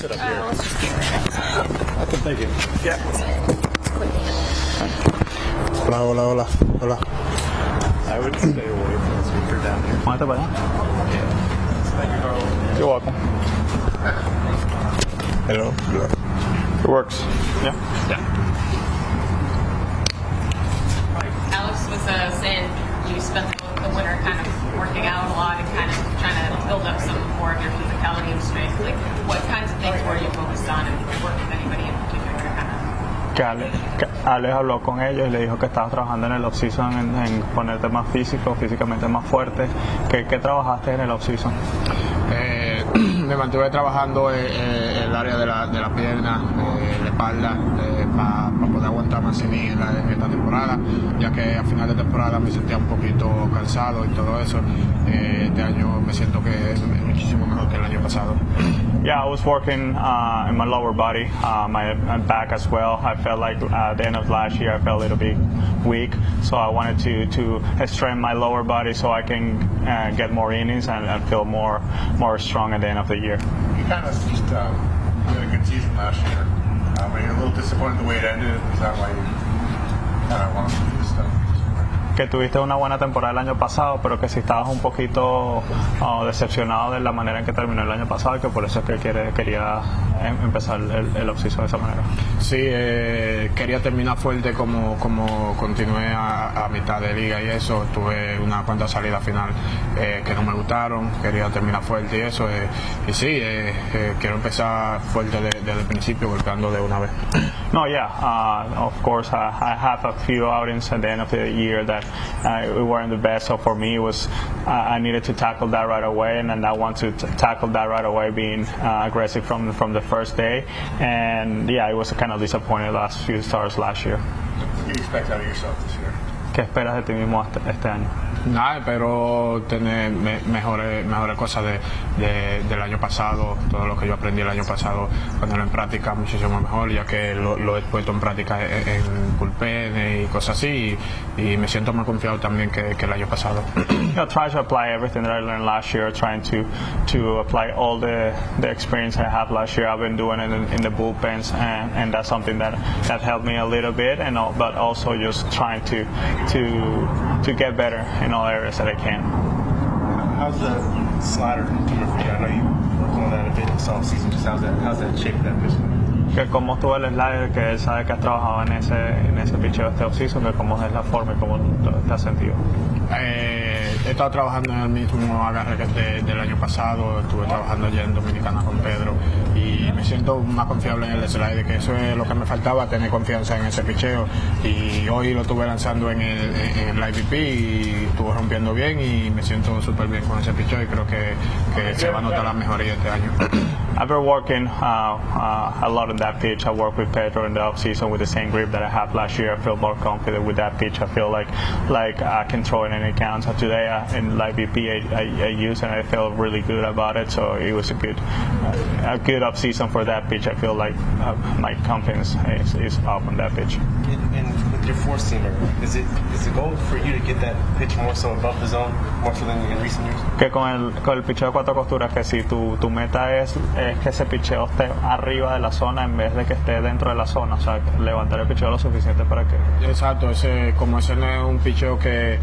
sit up Uh, here. let's just get rid of it. Thank you. Yeah. Hola, hola, hola, hola. I would stay away from the speaker down here. Ponete para allá. Thank you, Carl. You're welcome. Hello, hello. It works. Yeah. Alex Que Ale- que Alex habló con ellos y le dijo que estabas trabajando en el off-season en, en ponerte más físico, físicamente más fuerte. ¿Qué, trabajaste en el off-season? Eh, me mantuve trabajando en, en el área de la, de la pierna, eh, la espalda, para poder aguantar más en, la- en esta temporada, ya que a final de temporada me sentía un poquito cansado y todo eso. Eh, este año me siento que es muchísimo mejor que el año pasado. Yeah, I was working uh, in my lower body, uh, my, my back as well. I felt like uh, at the end of last year I felt a little bit weak, so I wanted to to strengthen my lower body so I can uh, get more innings and, and feel more more strong at the end of the year. You kind of just um, had a good season last year. Um, are you a little disappointed the way it ended? Is that why you kind of want to? Que tuviste una buena temporada el año pasado, pero que si estabas un poquito uh, decepcionado de la manera en que terminó el año pasado que por eso es que quiere, quería em- empezar el, el de esa manera. Sí, eh, quería terminar fuerte como, como continué a, mitad de liga y eso. Tuve una cuanta salida final eh, que no me gustaron, quería terminar fuerte y eso. eh, y sí, eh, eh, quiero empezar fuerte de- desde el principio, golpeando de una vez. No, yeah, uh, of course. Uh, I have a few outings at the end of the year that uh, weren't the best. So for me, it was uh, I needed to tackle that right away, and then I want to t- tackle that right away, being uh, aggressive from from the first day. And yeah, I was kind of disappointed last few starts last year. What do you expect out of yourself this year? ¿Qué esperas de ti mismo este año? Nada, espero tener me- mejores, mejores cosas de, de- del año pasado, todo lo que yo aprendí el año pasado, ponerlo en práctica muchísimo mejor, ya que lo, lo he puesto en práctica en, en bullpen y cosas así, y, y me siento más confiado también que, que el año pasado. know, try to apply everything that I learned last year, trying to to apply all the, the experience I have last year. I've been doing it in, in the bullpens, and, and that's something that, that helped me a little bit, and but also just trying to to to get better in all areas that I can. How's the slider coming for you? I know you worked on that a bit this offseason. Just how's that, how's that shaping that pitch? Que como estuvo el slider, que él sabe que has trabajado en ese en ese picheo este offseason, que cómo es la forma y cómo te, te has sentido. Eh, he estado trabajando en el mismo agarre que de- del año pasado, estuve trabajando allá en Dominicana con Pedro y me siento más confiable en el slide, que eso es lo que me faltaba, tener confianza en ese picheo y hoy lo estuve lanzando en el, en el IVP y estuvo rompiendo bien y me siento súper bien con ese picheo y creo que, que se va a notar la mejoría este año. I've been working uh, uh, a lot on that pitch. I worked with Pedro in the off season with the same grip that I had last year. I feel more confident with that pitch. I feel like like I can throw it in any count. So today uh, in live BP I, I, I used and I felt really good about it. So it was a good uh, a good off season for that pitch. I feel like uh, my confidence is, is up on that pitch. And, and with your four seamer, is it is the goal for you to get that pitch more so above the zone, more so than in recent years? Que con el, con el picheo de cuatro costuras, que si tu, tu meta es, es que ese picheo esté arriba de la zona en vez de que esté dentro de la zona, o sea, levantar el picheo lo suficiente para que Exacto, ese, como ese no es un picheo que,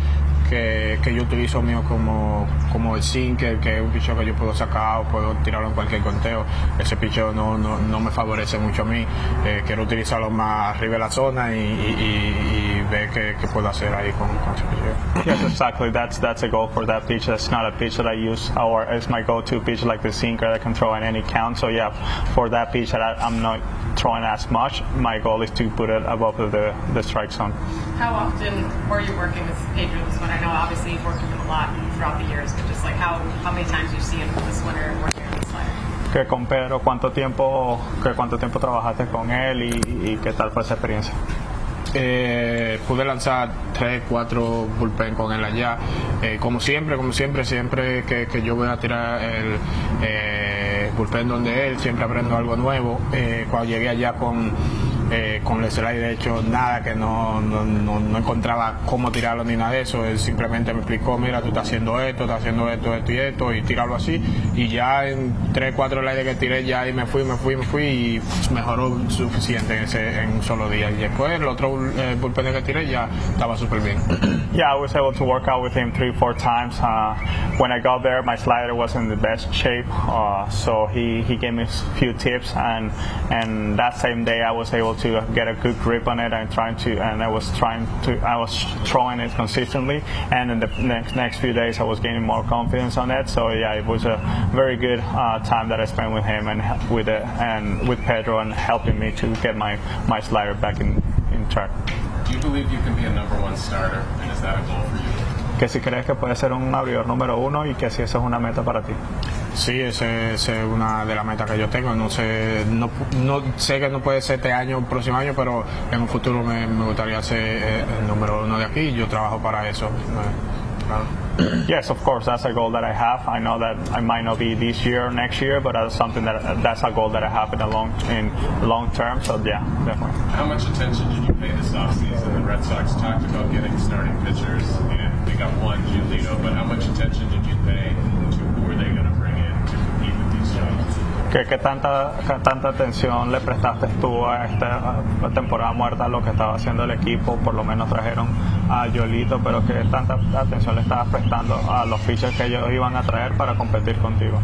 que, que yo utilizo mío como, como el sinker, que es un picheo que yo puedo sacar o puedo tirarlo en cualquier conteo, ese picheo no, no, no me favorece mucho a mí. Eh, quiero utilizarlo más arriba de la zona y, y, y- y ver qué, qué puedo hacer ahí con, con ese picheo. Yes, exactly. That's that's a goal for that pitch. That's not a pitch that I use, or it's my go-to pitch, like the sinker that I can throw in any count. So yeah, for that pitch that I'm not throwing as much, my goal is to put it above the the strike zone. How often were you working with Pedro this winter? I know obviously you've worked with him a lot throughout the years, but just like how, how many times you see him this winter working on the slider? Que con Pedro, ¿cuánto tiempo, que cuánto tiempo trabajaste con él y, y qué tal fue esa experiencia? Eh, pude lanzar tres, cuatro bullpen con él allá. Eh, como siempre, como siempre, siempre que, que yo voy a tirar el eh, bullpen donde él, siempre aprendo algo nuevo. Eh, cuando llegué allá con, eh, con el slide de hecho nada que no, no, no, no encontraba cómo tirarlo ni nada de eso. Él simplemente me explicó, mira, tú estás haciendo esto, estás haciendo esto, esto y esto, y tirarlo así. Y ya en 3, 4 slides que tiré, ya ahí me fui, me fui, me fui y mejoró suficiente en, ese, en un solo día. Y después el otro eh, bullpen que tiré ya estaba súper bien. Yeah, I was able to work out with him three, four times. Uh, when I got there, my slider wasn't in the best shape, uh, so he, he gave me a few tips, and and that same day I was able to get a good grip on it and trying to, and I was trying to, I was throwing it consistently, and in the next next few days I was gaining more confidence on it. So yeah, it was a very good uh, time that I spent with him and with uh, and with Pedro and helping me to get my my slider back in in track. Do you believe you can be a number one starter, and is that a goal for you? Que si crees que puedes ser un abridor número uno y que si eso es una meta para ti. Sí, esa es una de las metas que yo tengo. No sé, no, no sé que no puede ser este año, próximo año, pero en un futuro me, me gustaría ser eh, el número uno de aquí. y Yo trabajo para eso. eh. Yes, of course, that's a goal that I have. I know that I might not be this year or next year, but that's something that that's a goal that I have in the long in long term. So yeah, definitely. How much attention did you pay this offseason? The Red Sox talked about getting starting pitchers, and they got one, Giolito, but how much attention did you pay ¿Qué, qué tanta, tanta atención le prestaste tú a esta temporada muerta lo que estaba haciendo el equipo? Por lo menos trajeron a Yolito, pero ¿qué tanta atención le estabas prestando a los pitchers que ellos iban a traer para competir contigo?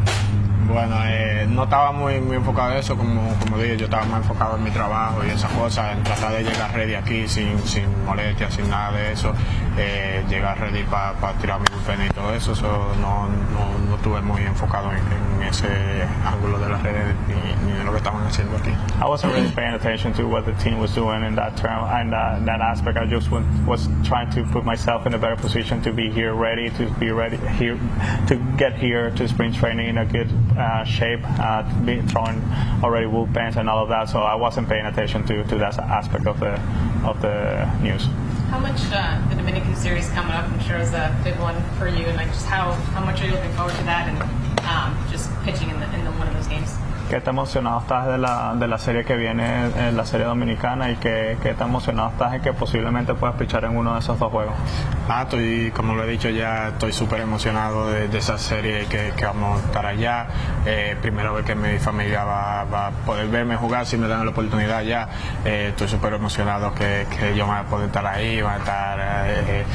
Bueno, eh, no estaba muy, muy enfocado en eso, como, como dije, yo estaba más enfocado en mi trabajo y esas cosas, en tratar de llegar ready aquí sin, sin molestias, sin nada de eso, eh, llegar ready para tirar mi bullpen y todo eso, so, no, no, no estuve muy enfocado en, ese ángulo de las redes ni, ni en lo que estaban haciendo aquí. I wasn't really paying attention to what the team was doing in that term and uh, that aspect. I just was trying to put myself in a better position to be here, ready to be ready here to get here to spring training in a good uh, shape, uh, to be throwing already bullpens and all of that. So I wasn't paying attention to, to that aspect of the of the news. How much uh, the Dominican series coming up? I'm sure is a big one for you, and like just how how much are you looking forward to that, and um, just pitching in the in the, one of those games? ¿Qué tan emocionado estás de la, de la serie que viene, en la serie dominicana, y qué, qué tan emocionado estás de que posiblemente puedas pichar en uno de esos dos juegos? Ah, estoy, como lo he dicho ya, estoy súper emocionado de, esa serie que, que vamos a estar allá. Eh, primera vez que mi familia va, va a poder verme jugar, si me dan la oportunidad ya. Eh, estoy súper emocionado que, que ellos van a poder estar ahí, van a estar eh,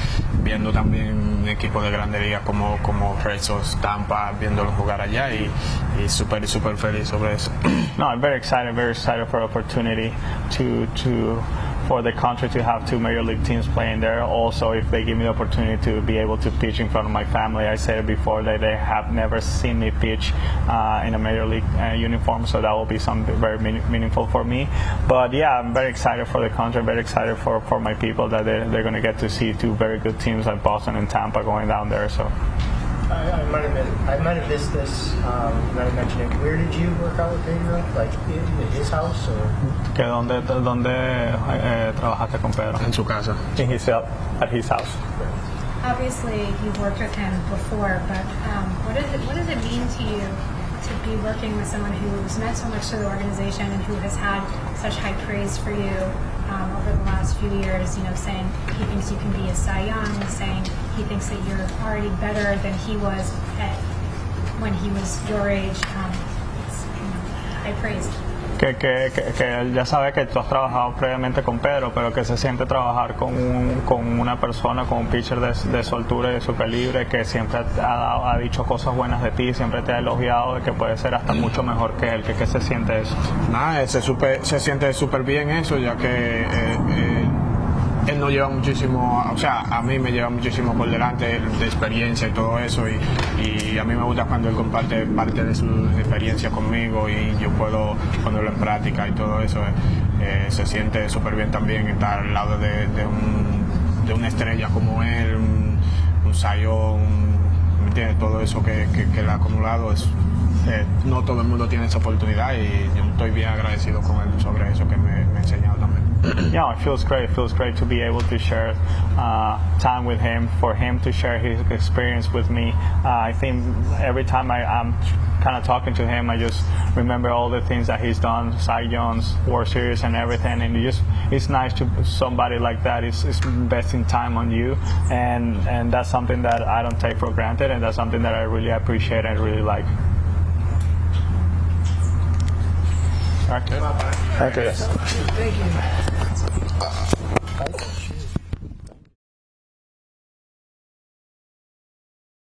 viendo también un equipo de grandes ligas como, como Red Sox, Tampa, viéndolos jugar allá y, y súper, súper feliz sobre eso. No, I'm very excited, very excited for the opportunity to to for the country to have two major league teams playing there. Also, if they give me the opportunity to be able to pitch in front of my family, I said before that they have never seen me pitch uh, in a major league uh, uniform, so that will be something very meaning, meaningful for me. But yeah, I'm very excited for the country, very excited for, for my people that they're, they're going to get to see two very good teams like Boston and Tampa going down there. So. I, I might have been, I might have missed this. Um, you might have mentioned it. Where did you work out with Pedro? Like in, in his house or? ¿Que dónde, dónde eh, trabajaste con Pedro? En su casa. In his, at his house. Obviously, you've worked with him before, but um, what, is it, what does it mean to you to be working with someone who's meant so much to the organization and who has had such high praise for you um, over the last few years? You know, saying he thinks you can be a Cy Young, saying he thinks that you're already better than he was at, when he was your age. Um, it's you know, high praise. Que, que, que, él ya sabe que tú has trabajado previamente con Pedro, pero que se siente trabajar con, un, con una persona, con un pitcher de, de su altura y de su calibre, que siempre ha, dado- ha dicho cosas buenas de ti, siempre te ha elogiado de que puede ser hasta mucho mejor que él, qué se siente eso. Nada, se, supe- se siente súper bien eso, ya que eh, eh, él nos lleva muchísimo, o sea, a mí me lleva muchísimo por delante de experiencia y todo eso, y, a mí me gusta cuando él comparte parte de su experiencia conmigo y yo puedo ponerlo en práctica y todo eso. eh, eh, se siente súper bien también estar al lado de, un- de una estrella como él, un, un ¿me entiendes? Todo eso que, que, él ha acumulado es eh, no todo el mundo tiene esa oportunidad y yo estoy bien agradecido con él sobre eso que me, yeah, it feels great. It feels great to be able to share uh, time with him, for him to share his experience with me. Uh, I think every time I, I'm kind of talking to him, I just remember all the things that he's done, Cy Jones, World Series, and everything. And it just it's nice to somebody like that is, is investing time on you, and and that's something that I don't take for granted, and that's something that I really appreciate and really like. All right. Thank you. Uh-huh.